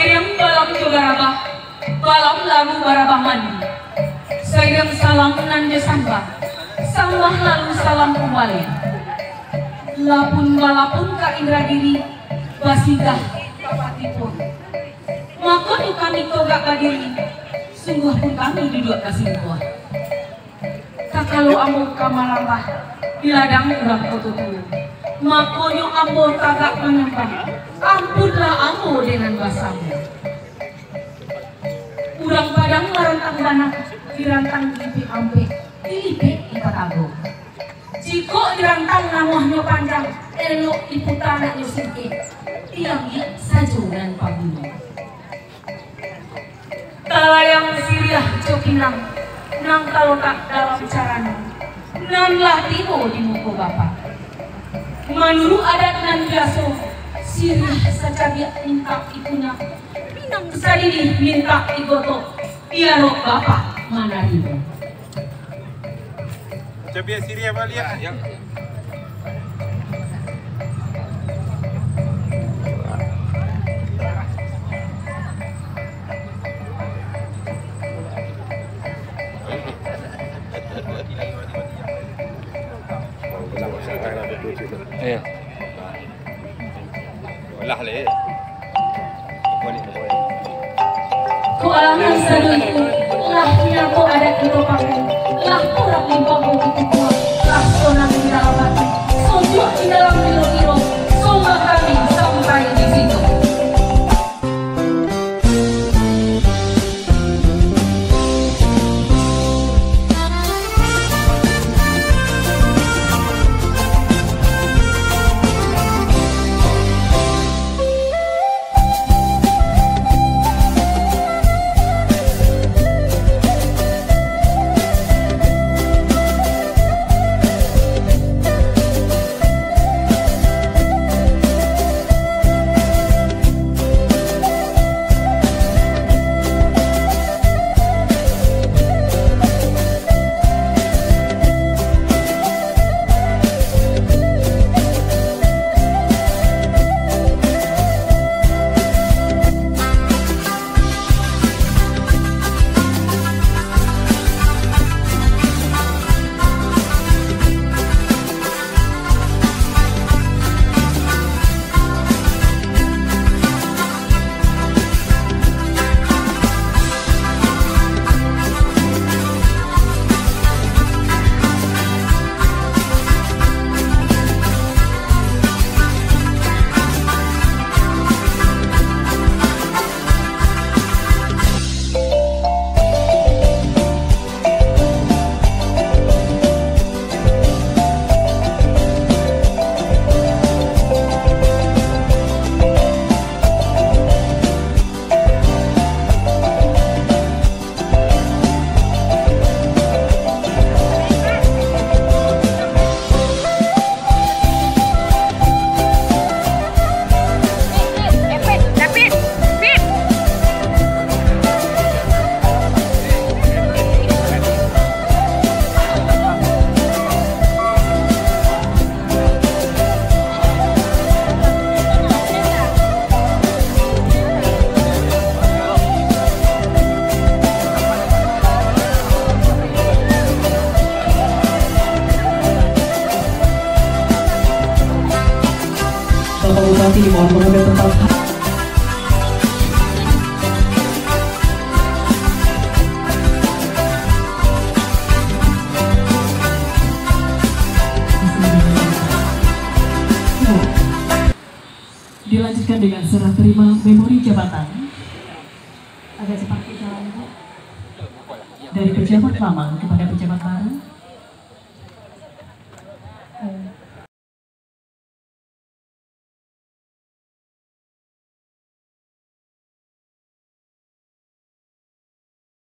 Sayang balam barabah, balam lalu barabah mandi. Sayang salam nanja sambah, sambah lalu salam kembali. Lapun balapun ka Indradiri, basigah kapatipun. Yuk kami togak kadiri, sungguh pun kami duduk kasih buah. Kakalu ambo kamalambah, di ladang urang kututu. Makonyo ambo kagak menyembah, ampunlah ambo dengan basamu. Urang padang marantang banak, dirantang lipi ampe, dilipe ikat ago. Jiko dirantang namuahnya panjang, elok iputana nyusike, tiang sajo dan pabuno. Talayang siriah cokinang, nang kalotak dalam carana, nan lah tibo di muka bapak. Manuru adat nan biaso, siriah sacabiak minta ikunya, minang sadini minta igoto, iaro bapak mana ribo. Coba Syria balik ya. Iya. Lah le. Boleh boleh. Ku alangan saduiku, lah nyako adat itu pakai, lah kurang limpamu Bapak Bupati mohon mengambil tempat Dilanjutkan dengan serah terima memori jabatan. Cepat kita lanjut. Dari pejabat lama kepada pejabat